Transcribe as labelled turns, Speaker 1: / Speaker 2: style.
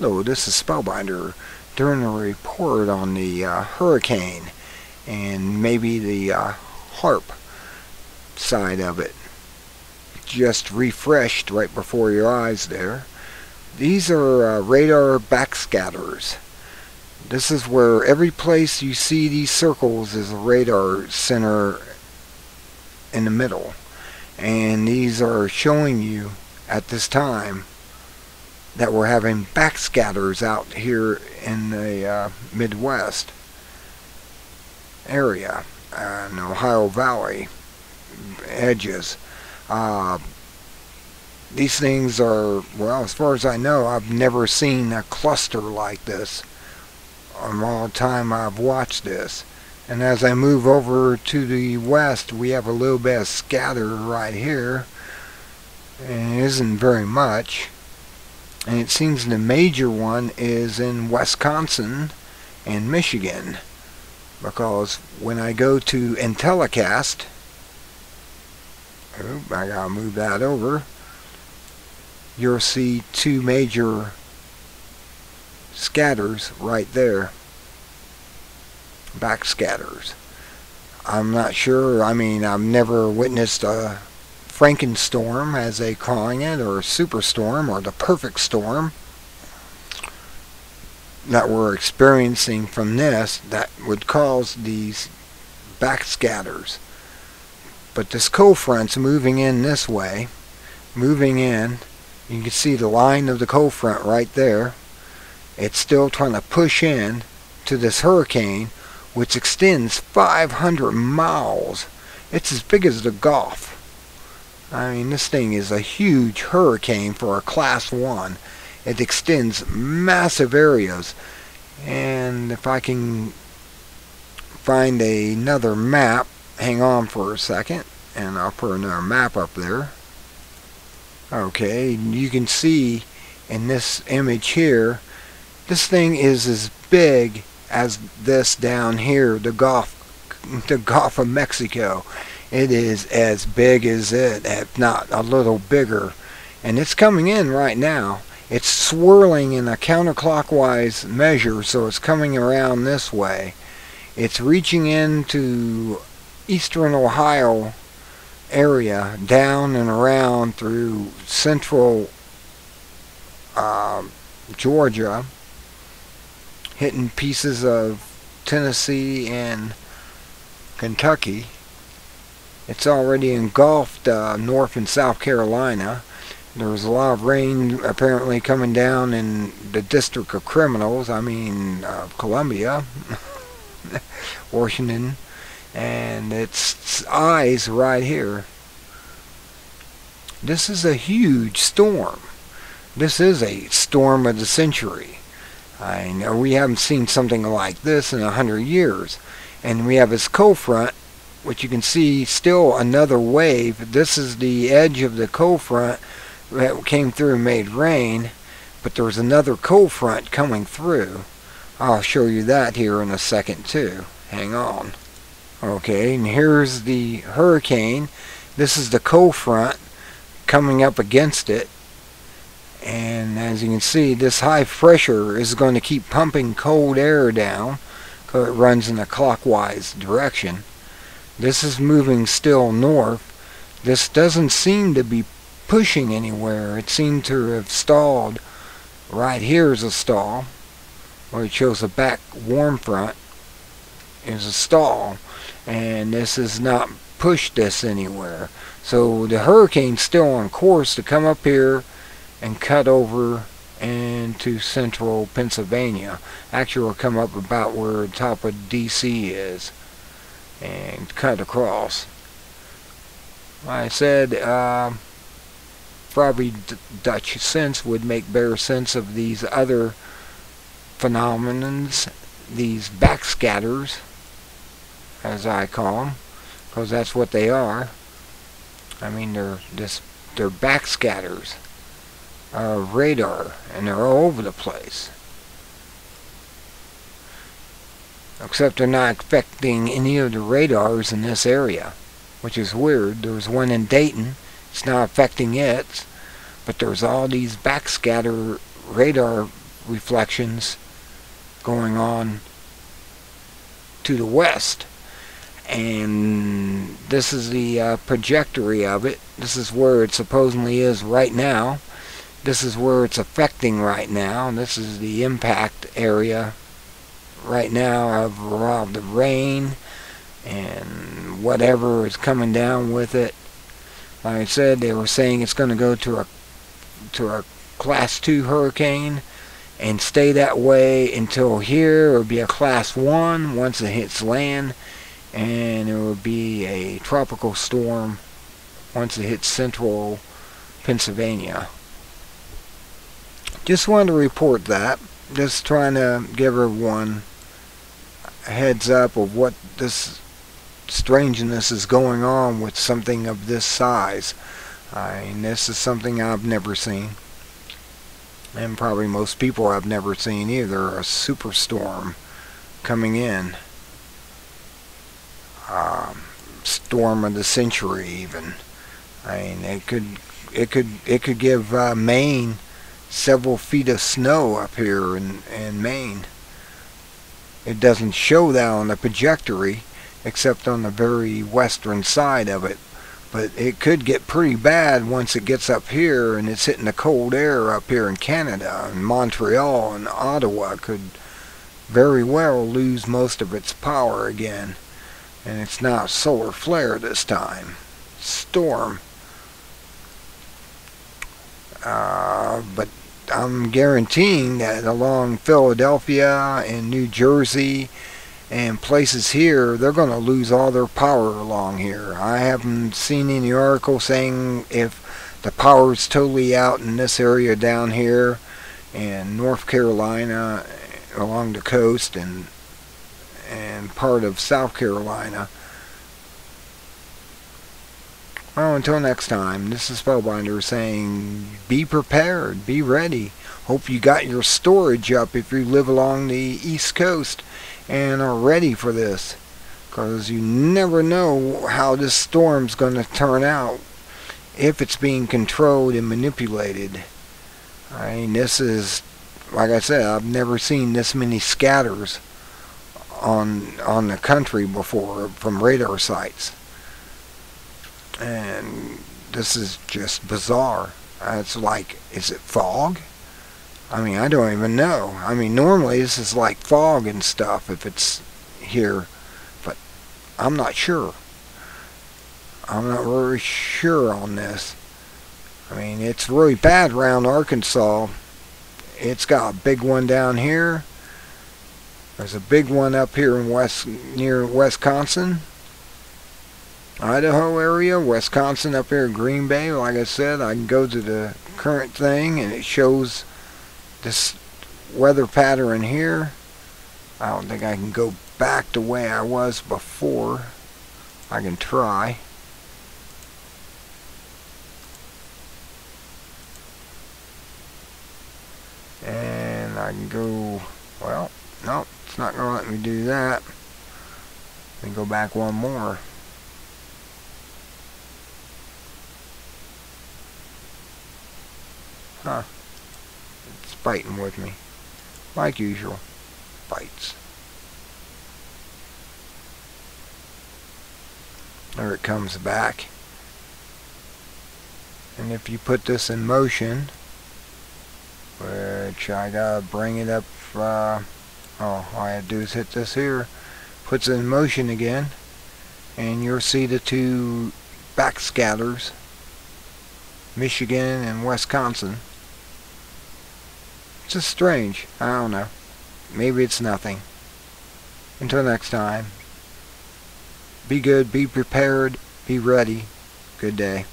Speaker 1: Hello, this is Spellbinder During a report on the uh, hurricane and maybe the uh, HAARP side of it. Just refreshed right before your eyes there. These are uh, radar backscatters. This is where every place you see these circles is a radar center in the middle. And these are showing you at this time that we're having backscatters out here in the uh, Midwest area, uh, in Ohio Valley edges. Uh, these things are, well, as far as I know, I've never seen a cluster like this in all the time I've watched this. And as I move over to the west, we have a little bit of scatter right here. And it isn't very much and it seems the major one is in Wisconsin and Michigan. Because when I go to IntelliCast oh, I gotta move that over you'll see two major scatters right there. Backscatters. I'm not sure. I mean I've never witnessed a Frankenstorm, as they calling it, or Superstorm, or the perfect storm that we're experiencing from this that would cause these backscatters. But this cold front's moving in this way, moving in. You can see the line of the cold front right there. It's still trying to push in to this hurricane, which extends 500 miles. It's as big as the Gulf. I mean, this thing is a huge hurricane for a class 1. It extends massive areas. And if I can find another map, hang on for a second, and I'll put another map up there. Okay, you can see in this image here, this thing is as big as this down here, the Gulf, the Gulf of Mexico it is as big as it, if not a little bigger. And it's coming in right now. It's swirling in a counterclockwise measure, so it's coming around this way. It's reaching into eastern Ohio area, down and around through central uh, Georgia, hitting pieces of Tennessee and Kentucky it's already engulfed uh, North and South Carolina. There was a lot of rain apparently coming down in the District of Criminals, I mean uh, Columbia, Washington, and its eyes right here. This is a huge storm. This is a storm of the century. I know we haven't seen something like this in a hundred years. And we have this cold front which you can see still another wave. This is the edge of the cold front that came through and made rain, but there's another cold front coming through. I'll show you that here in a second too. Hang on. Okay, and here's the hurricane. This is the cold front coming up against it. And as you can see, this high pressure is going to keep pumping cold air down because it runs in a clockwise direction. This is moving still north. This doesn't seem to be pushing anywhere. It seemed to have stalled. Right here is a stall, where it shows a back warm front is a stall, and this has not pushed this anywhere. So the hurricane's still on course to come up here and cut over into central Pennsylvania. Actually, will come up about where the top of D.C. is and cut across. I said, uh, probably Dutchsinse would make better sense of these other phenomenons, these backscatters, as I call them, because that's what they are. I mean, they're just they're backscatters of radar, and they're all over the place. Except they're not affecting any of the radars in this area, which is weird. There's one in Dayton, it's not affecting it, but there's all these backscatter radar reflections going on to the west. And this is the uh, trajectory of it. This is where it supposedly is right now. This is where it's affecting right now. And this is the impact area right now of all the rain and whatever is coming down with it like I said they were saying it's going to go to a to a class 2 hurricane and stay that way until here it will be a class 1 once it hits land and it will be a tropical storm once it hits central Pennsylvania. Just wanted to report that. Just trying to give everyone a heads up of what this strangeness is going on with something of this size. I mean, this is something I've never seen. And probably most people have never seen either. A superstorm coming in. Um, storm of the century even. I mean, it could it could it could give uh, Maine several feet of snow up here in in Maine. It doesn't show that on the trajectory, except on the very western side of it. But it could get pretty bad once it gets up here and it's hitting the cold air up here in Canada and Montreal and Ottawa could very well lose most of its power again. And it's not solar flare this time. Storm. Uh, but I'm guaranteeing that along Philadelphia and New Jersey and places here, they're going to lose all their power along here. I haven't seen any article saying if the power is totally out in this area down here in North Carolina along the coast and and part of South Carolina. Well, until next time, this is Spellbinder saying be prepared, be ready. Hope you got your storage up if you live along the East Coast and are ready for this because you never know how this storm's going to turn out if it's being controlled and manipulated. I mean, this is, like I said, I've never seen this many scatters on on the country before from radar sites, and this is just bizarre. It's like, is it fog? I mean, I don't even know. I mean, normally this is like fog and stuff if it's here, but I'm not sure. I'm not really sure on this. I mean, it's really bad around Arkansas. It's got a big one down here. There's a big one up here in west near Wisconsin. Idaho area, Wisconsin up here in Green Bay. Like I said, I can go to the current thing and it shows this weather pattern here. I don't think I can go back the way I was before. I can try. And I can go well no it's not gonna let me do that. Let me go back one more huh It's fighting with me. Like usual. Bites. There it comes back. And if you put this in motion, which I gotta bring it up, uh, oh, all I had to do is hit this here, puts it in motion again, and you'll see the two backscatters, Michigan and Wisconsin. It's just strange. I don't know. Maybe it's nothing. Until next time. Be good, be prepared, be ready. Good day.